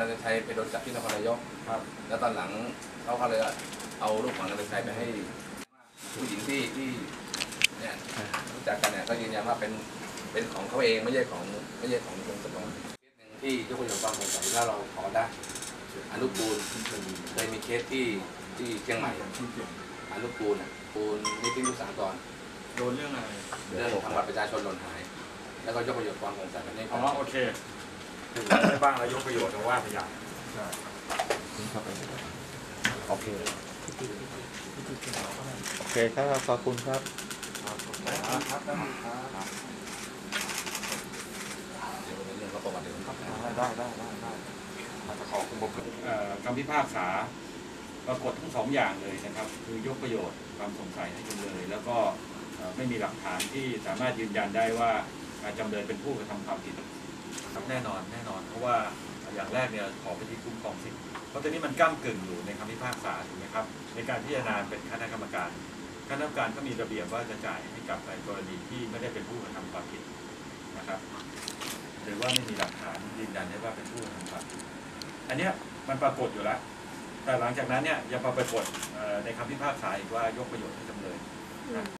นายชัยไปโดนจับที่นครนายกครับ แล้วตอนหลังเขาก็เลยเอารูปของนายชัยไปให้ ผู้หญิงที่ที่เนี่ยรู้จักกันเนี่ยก็ยืนยันว่าเป็นเป็นของเขาเองไม่ใช่ของไม่ใช่ของวงสมองเคสหนึ่งที่ยกประโยชน์ความสงสัยแล้วเราขอได้อนุปูลเคยมีเคสที่ที่เชียงใหม่อนุปูลน่ะปูนนิติวิสากรโดนเรื่องอะไรเรื่องทำบัตรประชาชนหล่นหาย แล้วก็ยกประโยชน์ความสงสัยแบบนี้อ๋อโอเค ถึงได้บ้างแล้วยกประโยชน์แต่ว่าพยายามโอเค โอเคครับ ขอบคุณครับเดี๋ยวเป็นเรื่องเขาประวัติเดี๋ยวผมทำให้ได้ได้ได้ได้ขอบคุณผมเอ่อคำพิพากษาปรากฏทั้งสองอย่างเลยนะครับ คือยกประโยชน์ความสงสัยให้จำเลย แล้วก็เอ่อไม่มีหลักฐานที่สามารถยืนยันได้ว่าจำเลยเป็นผู้กระทำความผิด ครับแน่นอนแน่นอน เพราะว่าอย่างแรกเนี่ยขอไปที่คุ้มครองสิทธิ์เพราะตอนนี้มันก้ากึ่งอยู่ในคำพิพากษาถูกไหมครับในการพิจารณาเป็นคณะกรรมการคณะกรรมการก็มีระเบียบว่าจะจ่ายให้กับในกรณีที่ไม่ได้เป็นผู้กระทำความผิดนะครับหรือว่าไม่มีหลักฐานยืนยันได้ว่าเป็นผู้กระทำความผิดอันเนี้ยมันปรากฏอยู่แล้วแต่หลังจากนั้นเนี่ยยังมาปรากฏในคำพิพากษาอีกว่ายกประโยชน์ให้จำเลย